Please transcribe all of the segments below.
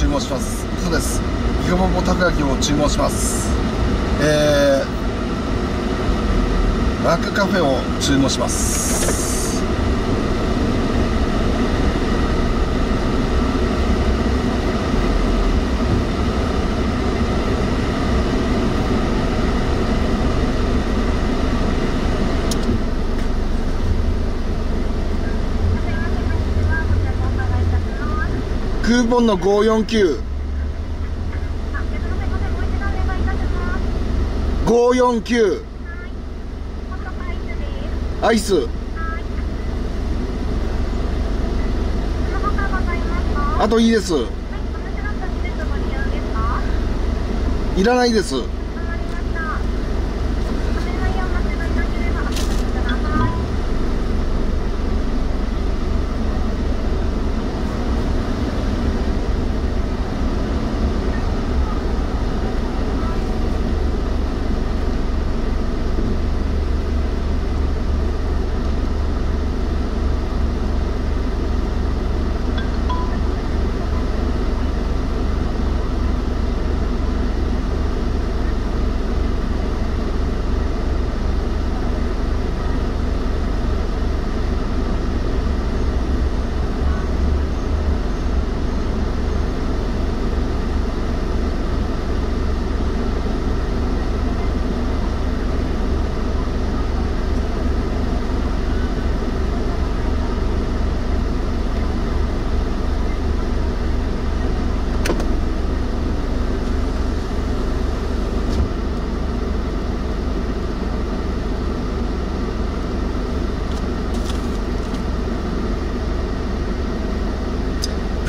注文します。そうです。イカボンボたこ焼きを注文します。えー、マックカフェを注文します。クーポンの549 549アイス。あといいです。いらないです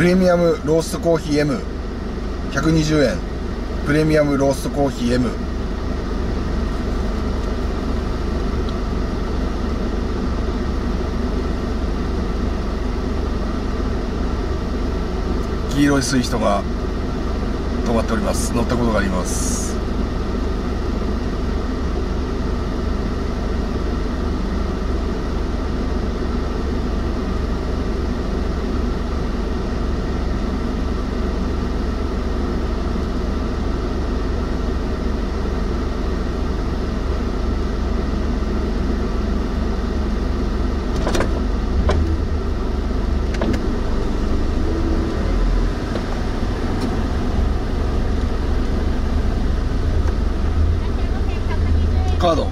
プレミアムローストコーヒー M120 円。プレミアムローストコーヒー M 黄色いスイートが止まっております。乗ったことがあります。mercado.